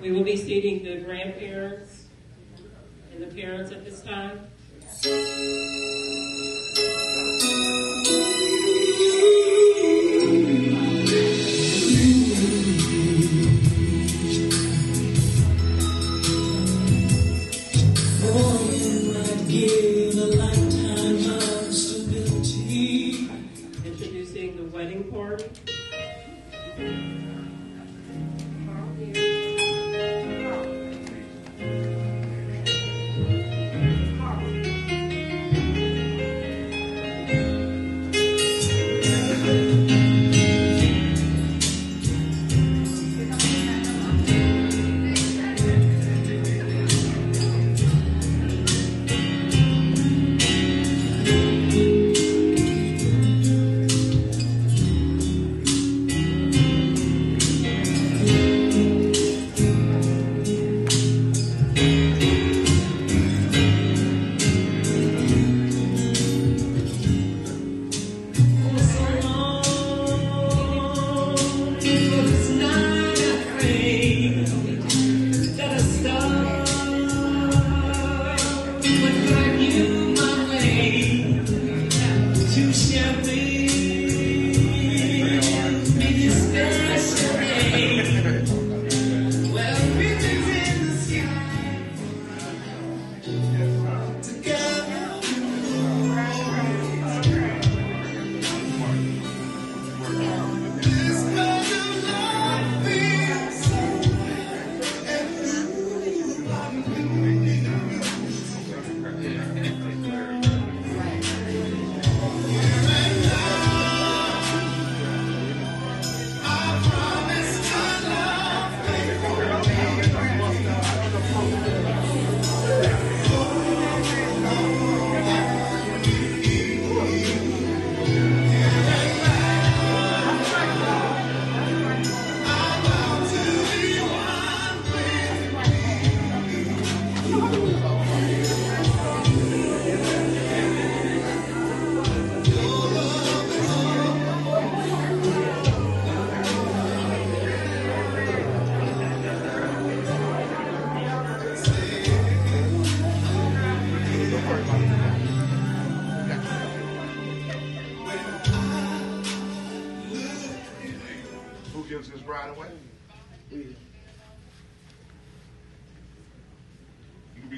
We will be seating the grandparents and the parents at this time.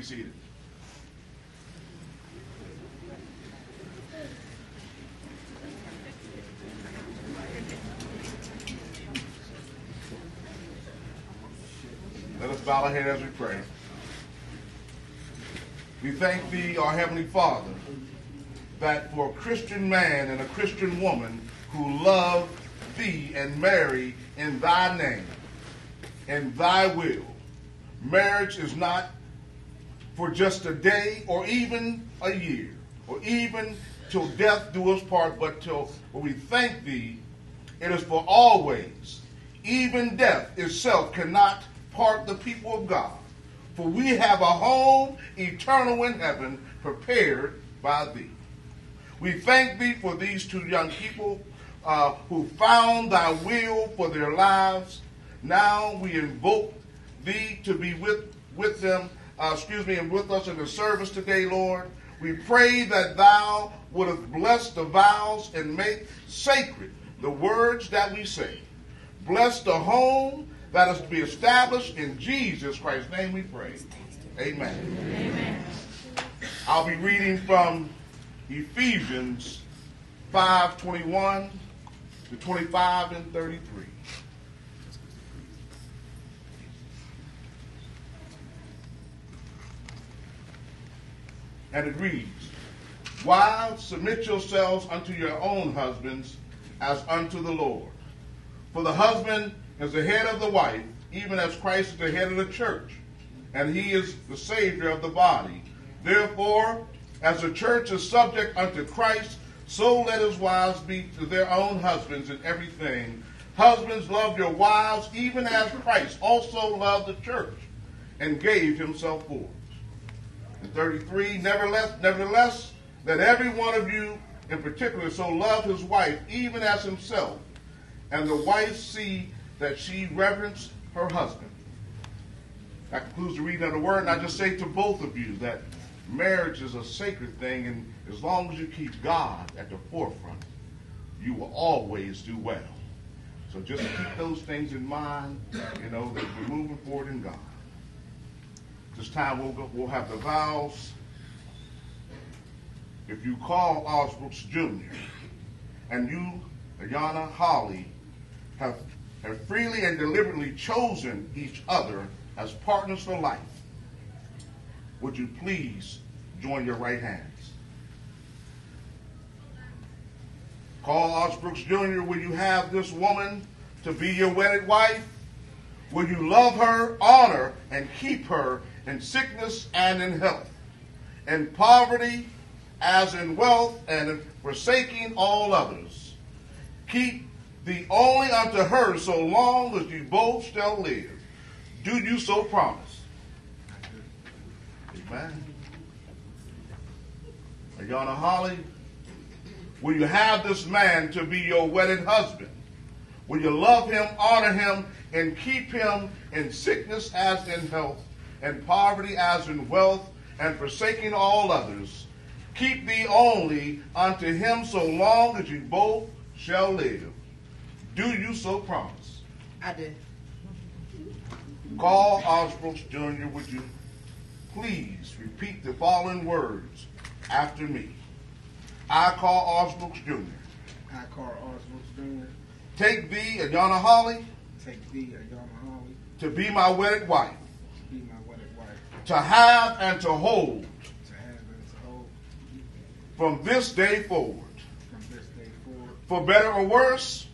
Seated. Let us bow our head as we pray. We thank thee, our Heavenly Father, that for a Christian man and a Christian woman who love thee and marry in thy name, in thy will, marriage is not for just a day or even a year or even till death do us part, but till we thank thee, it is for always. Even death itself cannot part the people of God. For we have a home eternal in heaven prepared by thee. We thank thee for these two young people uh, who found thy will for their lives. Now we invoke thee to be with, with them, uh, excuse me, and with us in the service today, Lord. We pray that thou wouldst bless the vows and make sacred the words that we say. Bless the home that is to be established in Jesus Christ's name we pray. Amen. Amen. I'll be reading from Ephesians 5 21 to 25 and 33. And it reads Wives, submit yourselves unto your own husbands as unto the Lord. For the husband is the head of the wife, even as Christ is the head of the church, and he is the Savior of the body. Therefore, as the church is subject unto Christ, so let his wives be to their own husbands in everything. Husbands, love your wives, even as Christ also loved the church and gave himself for. And 33, nevertheless, nevertheless, let every one of you in particular so love his wife, even as himself, and the wife see that she reverence her husband. That concludes the reading of the word, and I just say to both of you that marriage is a sacred thing, and as long as you keep God at the forefront, you will always do well. So just keep those things in mind, you know, that we're moving forward in God. This time we'll, go, we'll have the vows. If you Carl Ausbrooks Jr. and you, Ayana Holly, have, have freely and deliberately chosen each other as partners for life, would you please join your right hands? Carl Ausbrooks Jr., will you have this woman to be your wedded wife? Will you love her, honor, and keep her in sickness and in health, in poverty as in wealth, and in forsaking all others? Keep the only unto her so long as you both shall live. Do you so promise? Amen. Ayana Holly, will you have this man to be your wedded husband? Will you love him, honor him, and keep him in sickness as in health, and poverty as in wealth, and forsaking all others? Keep thee only unto him so long as you both shall live. Do you so promise? I do. Carl Ausbrooks Jr., would you please repeat the following words after me? I Carl Ausbrooks Jr. I, Carl Oswald Jr., Take thee, Ayana Holly, take thee, Ayana Holly, to be my wedded wife, to be my wedded wife, to have and to hold from this day forward, for better or worse,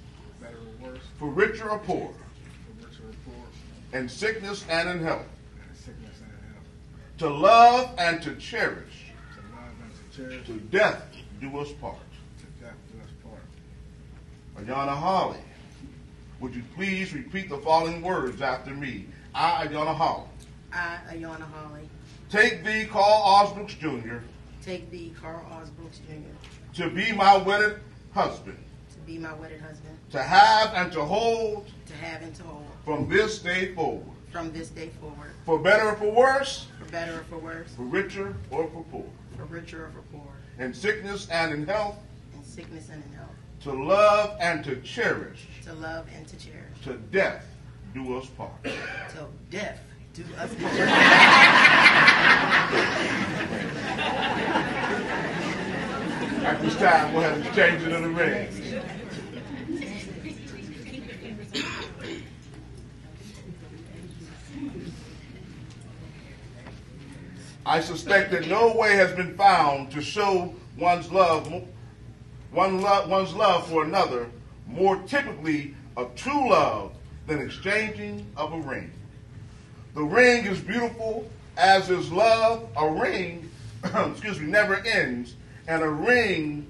for richer or poor, for richer or poor, in sickness and in health, to love and to cherish, to death do us part. Ayana Holly, would you please repeat the following words after me? I, Ayana Holly, I, Ayana Holly, take thee, Carl Ausbrooks Jr., take thee, Carl Ausbrooks Jr., to be my wedded husband, to be my wedded husband, to have and to hold. To have and to hold. From this day forward, from this day forward, for better or for worse, for better or for worse, for richer or for poor, for richer or for poor, in sickness and in health, in sickness and in health, to love and to cherish, to love and to cherish, to death do us part. till death do us. At this time, we'll have changing of the rings. I suspect that no way has been found to show one's love, one love, one's love for another more typically a true love than exchanging of a ring. The ring is beautiful, as is love. A ring, excuse me, never ends, and a ring,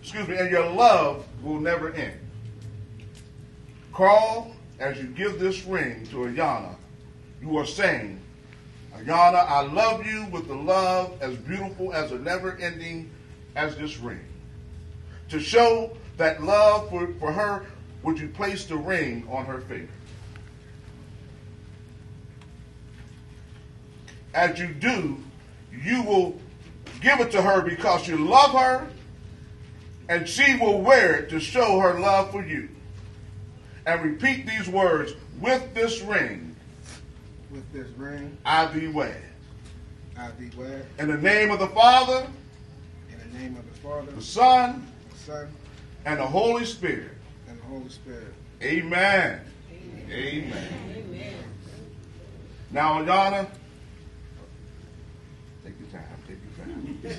excuse me, and your love will never end. Carl, as you give this ring to Ayana, you are saying, Ayana, I love you with a love as beautiful as a never ending as this ring. To show that love for, for her, would you place the ring on her finger? As you do, you will give it to her because you love her, and she will wear it to show her love for you. And repeat these words with this ring, With this ring, I be wed. I be wed, In the name of the Father, in the name of the Father, the Son, the Son, and the Holy Spirit. and the Holy Spirit. Amen. Amen. Amen. Now, Ayana,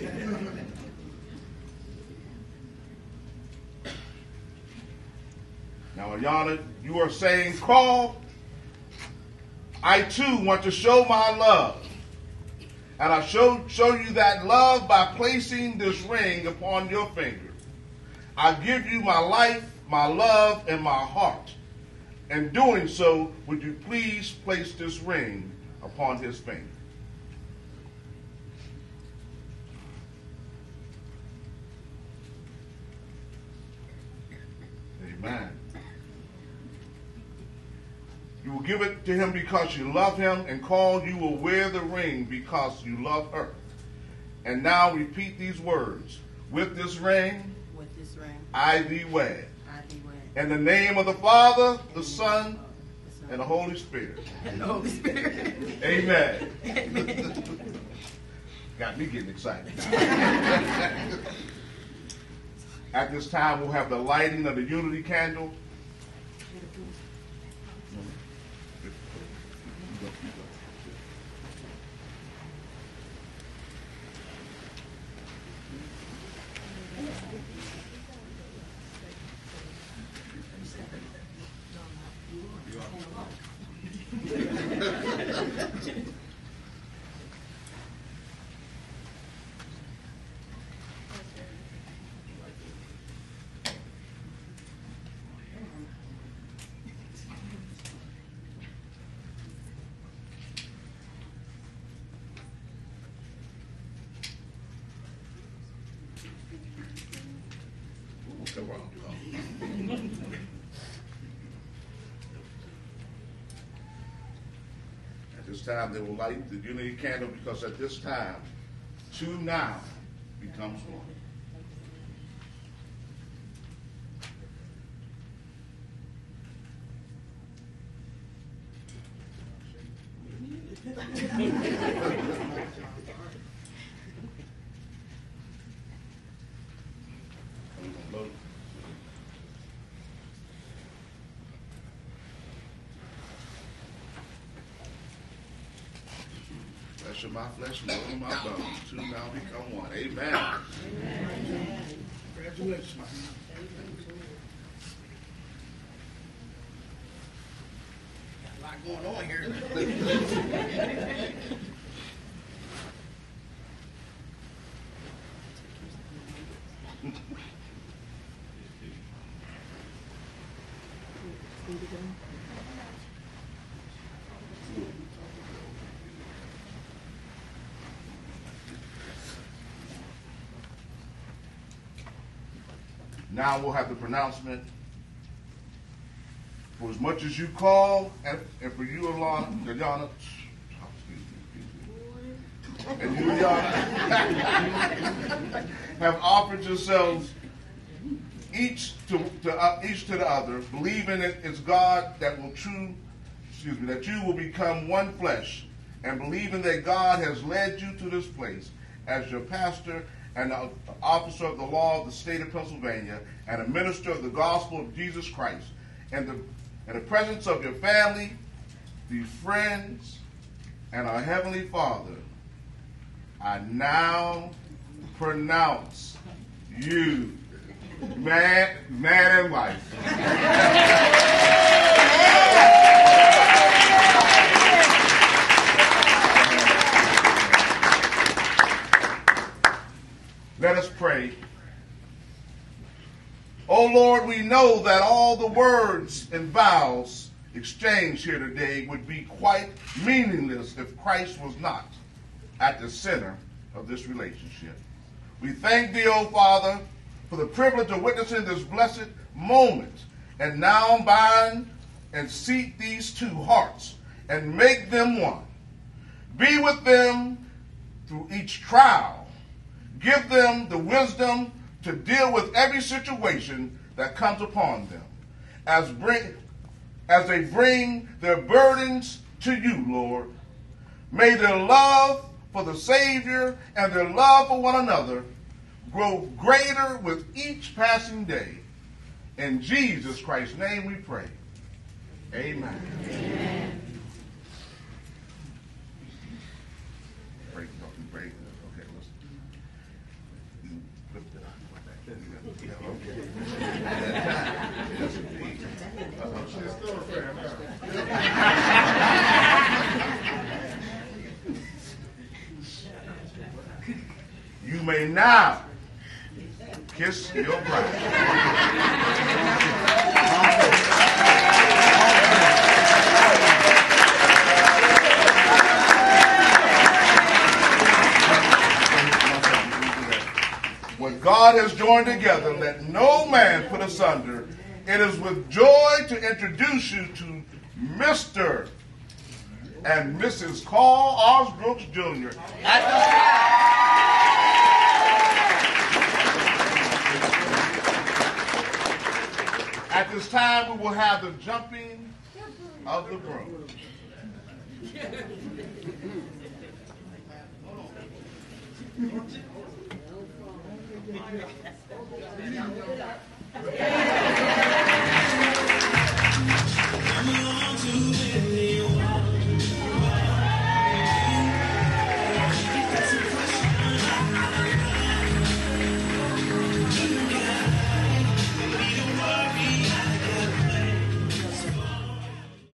now, Ayana, you are saying, Carl. I too want to show my love. And I show, show you that love by placing this ring upon your finger. I give you my life, my love, and my heart. In doing so, would you please place this ring upon his finger? Amen. You will give it to him because you love him, and Carl you will wear the ring because you love her. And now repeat these words. With this ring, With this ring, I thee wed. I thee wed. In the name of the Father, the Son, The Son, and the Holy Spirit. and the Holy Spirit. Amen. Amen. Got me getting excited. At this time, we'll have the lighting of the unity candle. Come. At this time, they will light the unity candle because at this time, two now becomes one. My flesh and bone of my bones. Two now become one. Amen. Congratulations. Got a lot going on here. Now we'll have the pronouncement. For as much as you Carl, and, and for you, Alana, Yana, and you, Yana, have offered yourselves each to, to uh, each to the other, believing it is God that will true, excuse me, that you will become one flesh, and believing that God has led you to this place as your pastor and an officer of the law of the state of Pennsylvania, and a minister of the gospel of Jesus Christ, and the in the presence of your family, the friends, and our heavenly Father, I now pronounce you man, man and wife. Let us pray. Oh Lord, we know that all the words and vows exchanged here today would be quite meaningless if Christ was not at the center of this relationship. We thank thee, O Father, for the privilege of witnessing this blessed moment. And now bind and seat these two hearts and make them one. Be with them through each trial. Give them the wisdom to deal with every situation that comes upon them. As bring as they bring their burdens to you, Lord. May their love for the Savior and their love for one another grow greater with each passing day. In Jesus Christ's name we pray. Amen. Break, now kiss your bride. What God has joined together, let no man put asunder. It is with joy to introduce you to Mr. and Mrs. Carl Ausbrooks Jr. At this At this time, we will have the jumping of the broom.